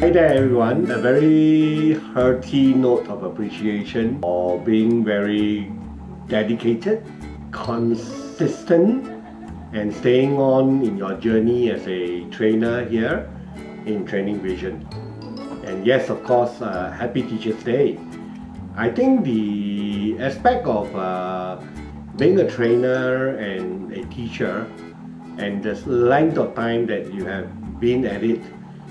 Hi there everyone. A very hearty note of appreciation for being very dedicated, consistent and staying on in your journey as a trainer here in Training Vision. And yes, of course, uh, Happy Teacher's Day. I think the aspect of uh, being a trainer and a teacher and the length of time that you have been at it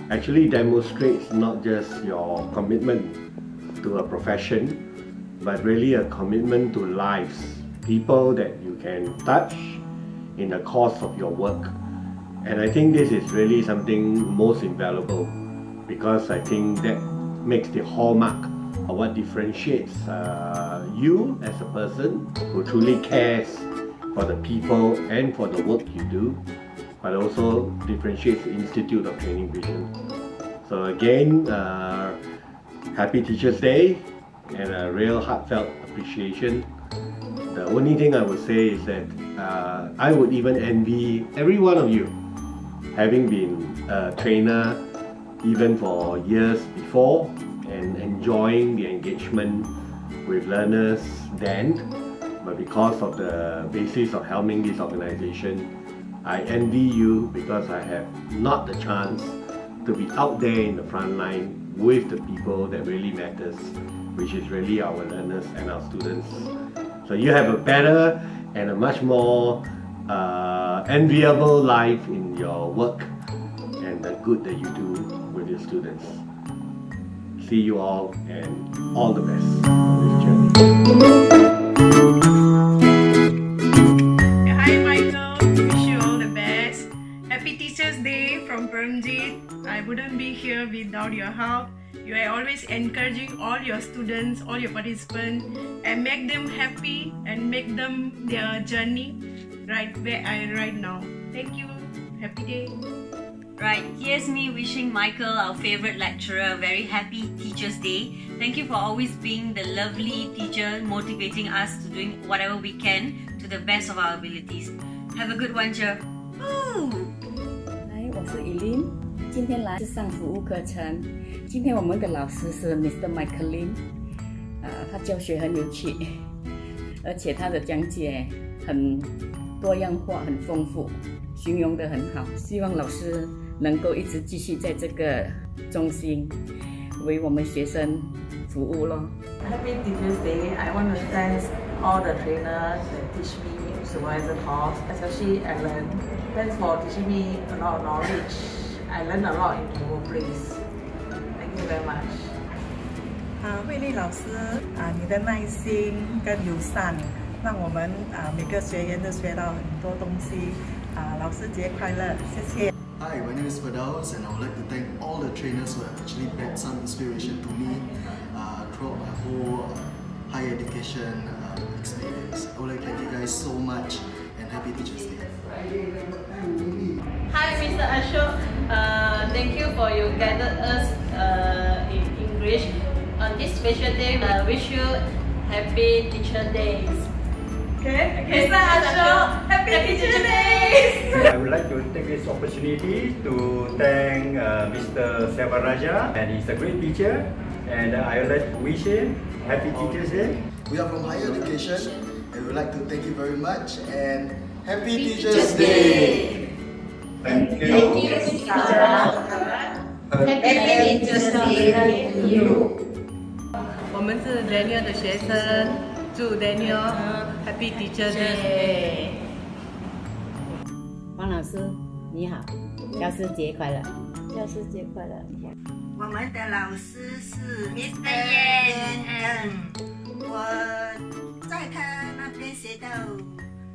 actually demonstrates not just your commitment to a profession, but really a commitment to lives, people that you can touch in the course of your work. And I think this is really something most invaluable because I think that makes the hallmark of what differentiates uh, you as a person who truly cares for the people and for the work you do but also differentiates the Institute of Training Vision. So again, uh, happy Teachers Day and a real heartfelt appreciation. The only thing I would say is that uh, I would even envy every one of you having been a trainer even for years before and enjoying the engagement with learners then but because of the basis of helming this organization I envy you because I have not the chance to be out there in the front line with the people that really matters, which is really our learners and our students. So you have a better and a much more uh, enviable life in your work and the good that you do with your students. See you all and all the best on this I wouldn't be here without your help. You are always encouraging all your students, all your participants, and make them happy and make them their journey right where I right now. Thank you. Happy day. Right, here's me wishing Michael, our favorite lecturer, a very happy Teacher's Day. Thank you for always being the lovely teacher, motivating us to doing whatever we can to the best of our abilities. Have a good one, Jer. 来，是 Eileen。今天来是上服务课程。今天我们的老师是 Mr. Michael Lin，呃，他教学很有趣，而且他的讲解很多样化、很丰富，形容的很好。希望老师能够一直继续在这个中心为我们学生服务咯。Happy Teachers Day! I want to thank all the trainers that teach me supervisor course, especially Alan. Thanks for teaching me a lot of knowledge. I learned a lot in the workplace. Thank you very much. 啊，慧丽老师啊，你的耐心跟友善，让我们啊每个学员都学到很多东西。啊，老师节快乐，谢谢。Hi, my name is Firdaus and I would like to thank all the trainers who have actually brought some inspiration to me uh, throughout my whole uh, higher education uh, experience. I would like to thank you guys so much and happy Teachers Day. Hi, Mr. Ashok. Uh, thank you for you guided us uh, in English. On this special day, I wish you happy teacher days. Okay, okay. Mr. Ashok, happy, happy teacher days! I would like to take this opportunity to thank uh, Mr. Sevaraja and he's a great teacher and I would like to wish him happy teacher's day. We are from higher education and we would like to thank you very much and happy, happy teacher's, teacher's day. day. Thank you. Thank you, Sarah. Happy Teachers Day to you. 我们是 Daniel 的学生，祝 Daniel Happy Teachers Day。王老师，你好，教师节快乐！教师节快乐！ 我们的老师是 Mr. Yan，我在他那边学到。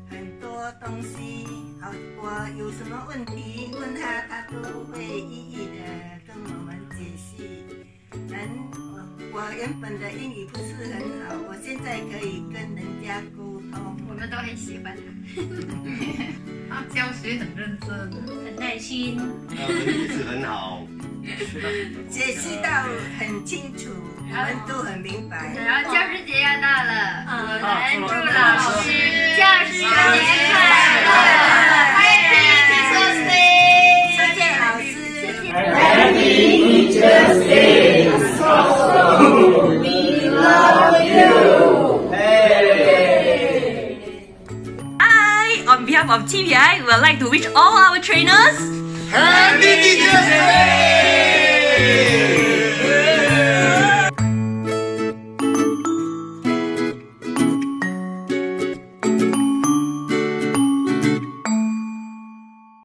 很多东西，好，我有什么问题问他，他都会一一的跟我们解析。人，我原本的英语不是很好，我现在可以跟人家沟通。我们都很喜欢他，他教学很认真，很耐心，一直很好，解析到很清楚，温度很明白。然后教师节要到了，我们祝老师教师节快乐，Happy Teacher's Day！谢谢老师，Happy Teacher's Day！So we love you. I, on behalf of TVI, would like to wish all our trainers Happy Teacher's Day!